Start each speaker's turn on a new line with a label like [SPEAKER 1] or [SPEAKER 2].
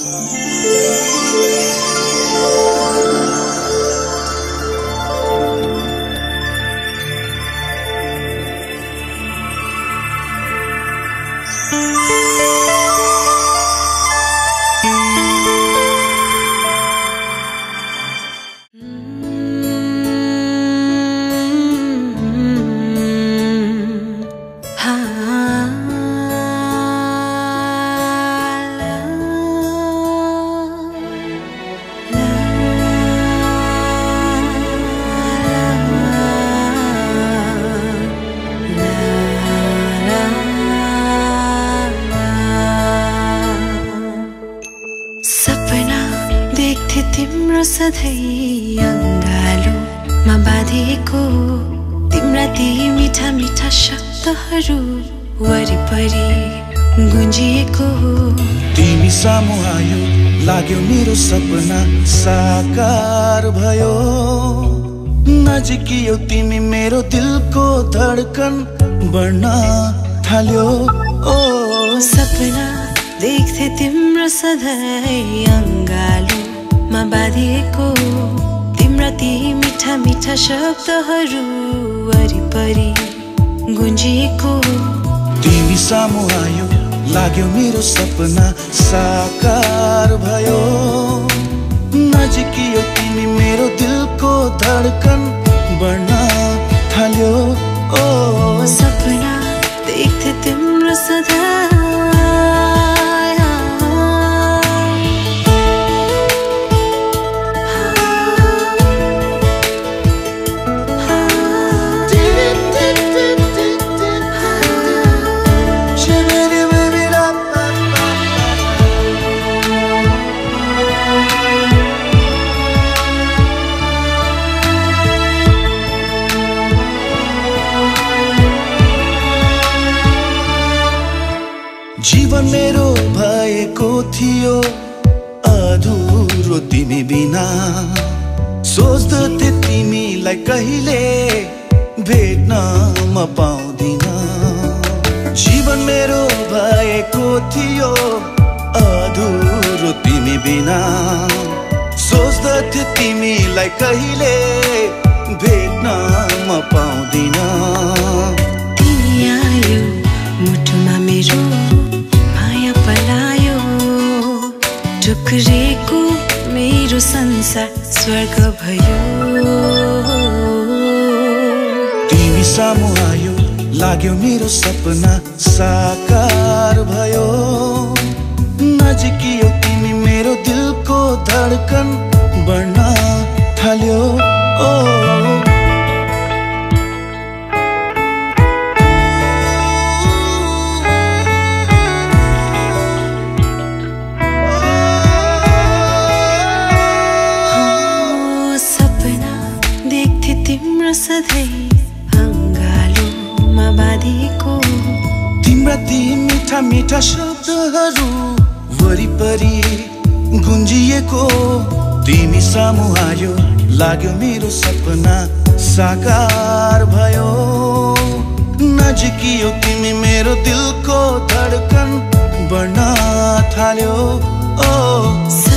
[SPEAKER 1] 嗯。तिम्रो सधैँ अङ्गालोमा बाँधिएको तिम्रा ती मिठा मिठा शब्दहरू वरिपरि गुन्जिएको।
[SPEAKER 2] तिमी सामु आयो लाग्यो मेरो सपना साकार भयो। नजिकियो तिमी मेरो दिलको धडकन बढ्न थाल्यो। ओ।
[SPEAKER 1] सपना देख्थे तिम्रो सधैँ अङ्गालोमा बाँधिएको तिम्रा ती मिठा मिठा शब्दहरू वरिपरि गुन्जिएको।
[SPEAKER 2] तिमी सामु आयो लाग्यो मेरो सपना साकार भयो। नजिकियो तिमी मेरो दिलको जीवन मेरो भएको थियो अधुरो तिमी बिना। सोच्दथे तिमीलाई कहिले भेट्न म पाउँदिन। जीवन मेरो भएको थियो अधुरो तिमी बिना। सोच्दथे तिमीलाई कहिले भेट्न म पाउँदिन।
[SPEAKER 1] स्वर्ग भयो।
[SPEAKER 2] तिमी सामु आयो लाग्यो मेरो सपना साकार भयो। नजिकियो तिमी मेरो दिलको धडकन बढ्न थाल्यो। ओ
[SPEAKER 1] सधैँ अङ्गालोमा बाँधिएको
[SPEAKER 2] तिम्रा ती मिठा मिठा शब्दहरू वरिपरि गुन्जिएको। तिमी सामु आयो लाग्यो मेरो सपना साकार भयो। नजिकियो तिमी मेरो दिलको धडकन बढ्न थाल्यो। ओ।